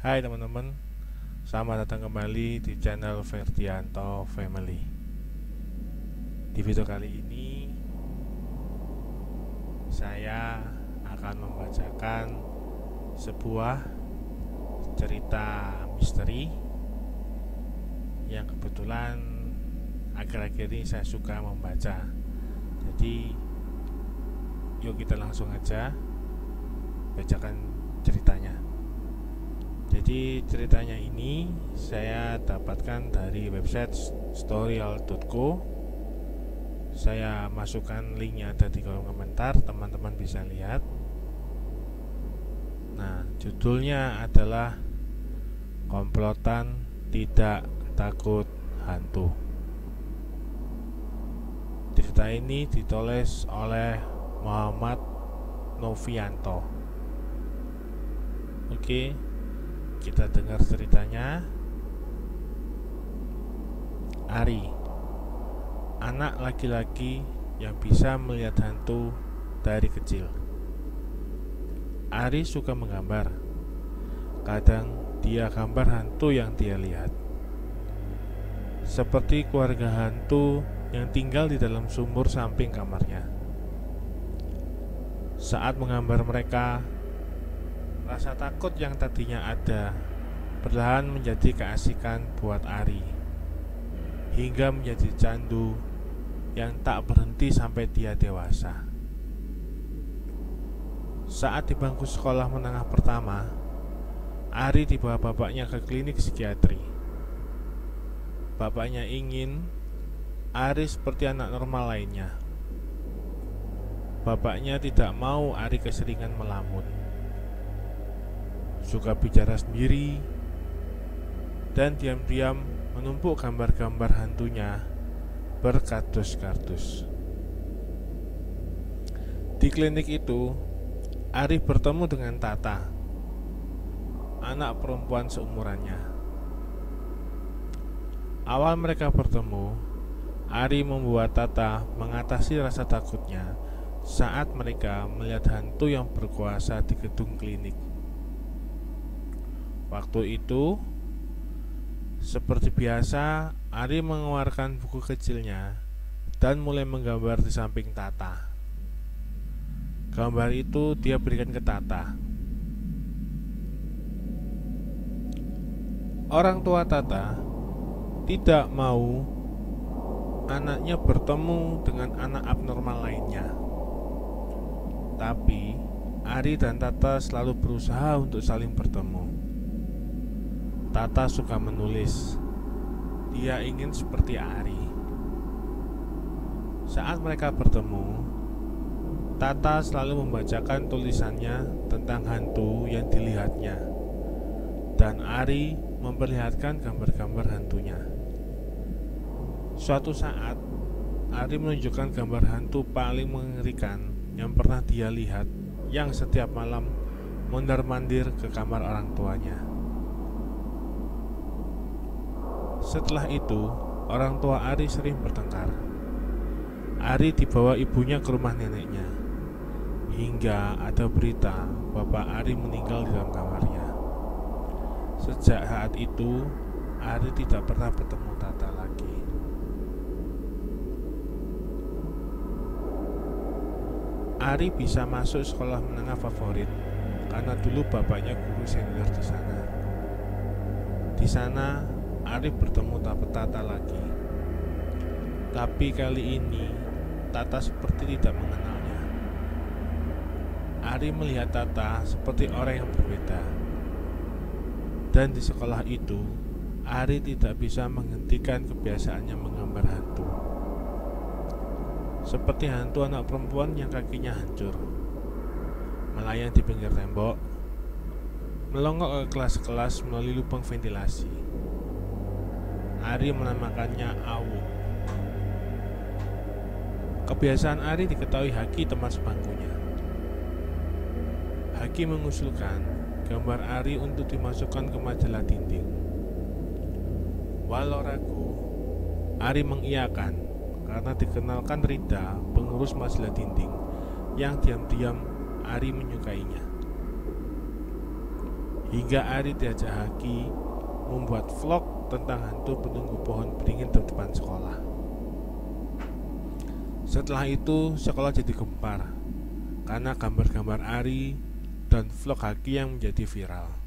Hai teman-teman, selamat datang kembali di channel Ferdianto Family. Di video kali ini, saya akan membacakan sebuah cerita misteri yang kebetulan akhir-akhir ini saya suka membaca. Jadi, yuk kita langsung aja bacakan ceritanya. Jadi ceritanya ini saya dapatkan dari website storyal.co Saya masukkan linknya ada di kolom komentar Teman-teman bisa lihat. Nah judulnya adalah Komplotan Tidak Takut Hantu. Cerita ini ditulis oleh Muhammad Novianto. Oke kita dengar ceritanya. Ari, anak laki-laki yang bisa melihat hantu dari kecil. Ari suka menggambar. Kadang dia gambar hantu yang dia lihat. Seperti keluarga hantu yang tinggal di dalam sumur samping kamarnya. Saat menggambar mereka, Rasa takut yang tadinya ada perlahan menjadi keasikan buat Ari hingga menjadi candu yang tak berhenti sampai dia dewasa. Saat di bangku sekolah menengah pertama, Ari dibawa bapaknya ke klinik psikiatri. Bapaknya ingin Ari seperti anak normal lainnya. Bapaknya tidak mau Ari keseringan melamun suka bicara sendiri, dan diam-diam menumpuk gambar-gambar hantunya berkardus-kardus. Di klinik itu, Arif bertemu dengan Tata, anak perempuan seumurannya. Awal mereka bertemu, Ari membuat Tata mengatasi rasa takutnya saat mereka melihat hantu yang berkuasa di gedung klinik. Waktu itu, seperti biasa, Ari mengeluarkan buku kecilnya dan mulai menggambar di samping Tata. Gambar itu dia berikan ke Tata. Orang tua Tata tidak mau anaknya bertemu dengan anak abnormal lainnya. Tapi Ari dan Tata selalu berusaha untuk saling bertemu. Tata suka menulis. Dia ingin seperti Ari. Saat mereka bertemu, Tata selalu membacakan tulisannya tentang hantu yang dilihatnya, dan Ari memperlihatkan gambar-gambar hantunya. Suatu saat, Ari menunjukkan gambar hantu paling mengerikan yang pernah dia lihat, yang setiap malam mondar-mandir ke kamar orang tuanya. Setelah itu, orang tua Ari sering bertengkar. Ari dibawa ibunya ke rumah neneknya. Hingga ada berita bapak Ari meninggal di dalam kamarnya. Sejak saat itu, Ari tidak pernah bertemu Tata lagi. Ari bisa masuk sekolah menengah favorit karena dulu bapaknya guru senior di sana. Di sana, Arif bertemu Tata lagi. Tapi kali ini Tata seperti tidak mengenalnya. Ari melihat Tata seperti orang yang berbeda. Dan di sekolah itu, Ari tidak bisa menghentikan kebiasaannya menggambar hantu. Seperti hantu anak perempuan yang kakinya hancur. Melayang di pinggir tembok, melongok ke kelas-kelas melalui lubang ventilasi Ari menamakannya Awu. Kebiasaan Ari diketahui Haki teman sebangkunya. Haki mengusulkan gambar Ari untuk dimasukkan ke majalah dinding. Walau ragu, Ari mengiyakan karena dikenalkan Rida, pengurus majalah dinding, yang diam-diam Ari menyukainya. Hingga Ari diajak Haki membuat vlog tentang hantu penunggu pohon beringin di depan sekolah. Setelah itu, sekolah jadi gempar karena gambar-gambar Ari dan vlog Haki yang menjadi viral.